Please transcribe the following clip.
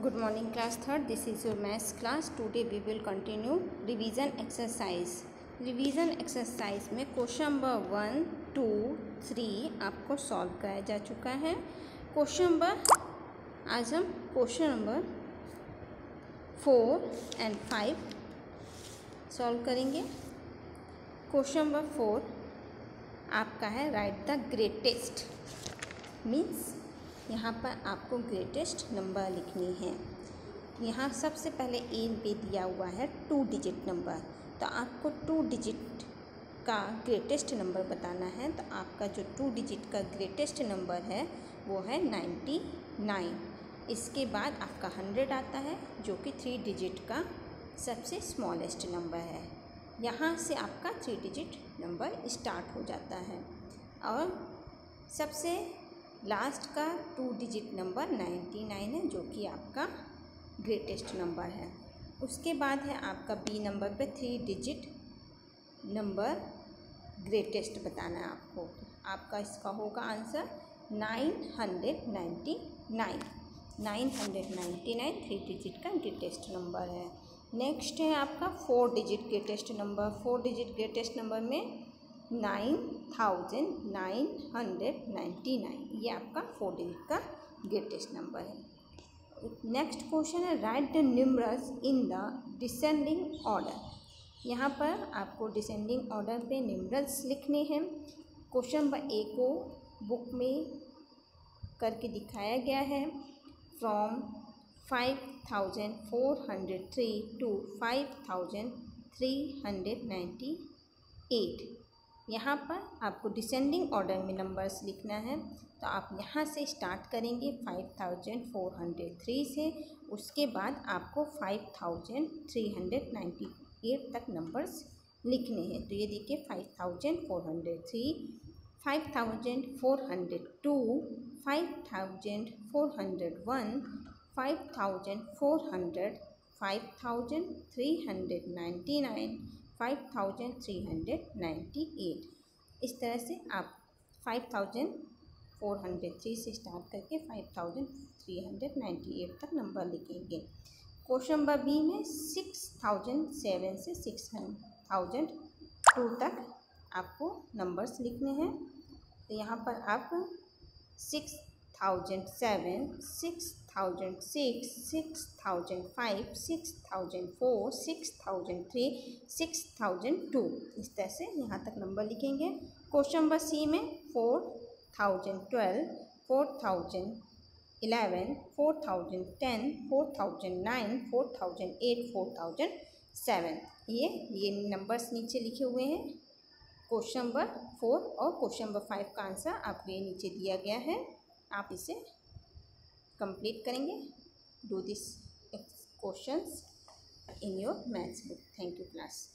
good morning, class third. This is your maths class. Today we will continue revision exercise. Revision exercise में question number one two three आपको solve कराया जा चुका है। Question number आज हम question number four and five solve करेंगे। Question number four आपका है राइट द ग्रेटेस्ट मीन्स यहाँ पर आपको ग्रेटेस्ट नंबर लिखनी है। यहाँ सबसे पहले ए पे दिया हुआ है टू डिजिट नंबर तो आपको टू डिजिट का ग्रेटेस्ट नंबर बताना है। तो आपका जो टू डिजिट का ग्रेटेस्ट नंबर है, वो है नाइन्टी नाइन इसके बाद आपका हंड्रेड आता है, जो कि थ्री डिजिट का सबसे स्मॉलेस्ट नंबर है। यहाँ से आपका थ्री डिजिट नंबर स्टार्ट हो जाता है। और सबसे लास्ट का two digit number ninety nine है, जो कि आपका ग्रेटेस्ट नंबर है। उसके बाद है आपका बी नंबर पे थ्री डिजिट नंबर ग्रेटेस्ट बताना है आपको। आपका इसका होगा answer nine hundred ninety nine. Nine hundred ninety nine three digit का ग्रेटेस्ट नंबर है। नेक्स्ट है आपका four digit greatest number four digit greatest number में nine thousand nine hundred ninety nine. ये आपका फोर डिजिट का ग्रेटेस्ट नंबर है। Next question है write the numerals in the descending order यहाँ पर आपको डिसेंडिंग ऑर्डर पे न्यूमरल्स लिखने हैं। क्वेश्चन नंबर ए को बुक में करके दिखाया गया है। From five thousand four hundred three to five thousand three hundred ninety eight यहाँ पर आपको डिसेंडिंग ऑर्डर में नंबर्स लिखना है। तो आप यहाँ से स्टार्ट करेंगे five thousand four hundred three से। उसके बाद आपको five thousand three hundred ninety eight तक नंबर्स लिखने हैं। तो ये देखिए five thousand four hundred three five thousand four hundred two five thousand four hundred one five thousand four hundred five thousand three hundred ninety nine five thousand three hundred ninety eight इस तरह से आप five thousand four hundred three से start करके five thousand three hundred ninety eight तक number लिखेंगे। Question number B में six thousand seven से सिक्स थाउज़ेंड टू तक आपको नंबर्स लिखने हैं। तो यहाँ पर आप six thousand seven six thousand six six thousand five six thousand four six thousand three six thousand two इस तरह से यहाँ तक नंबर लिखेंगे। क्वेश्चन नंबर सी में four thousand twelve four thousand eleven four thousand ten four thousand nine four thousand eight four thousand seven ये ये numbers नीचे लिखे हुए हैं। क्वेश्चन नंबर फोर और क्वेश्चन नंबर फाइव का आंसर आपको ये नीचे दिया गया है। आप इसे कंप्लीट करेंगे. Do this questions in your maths book thank you class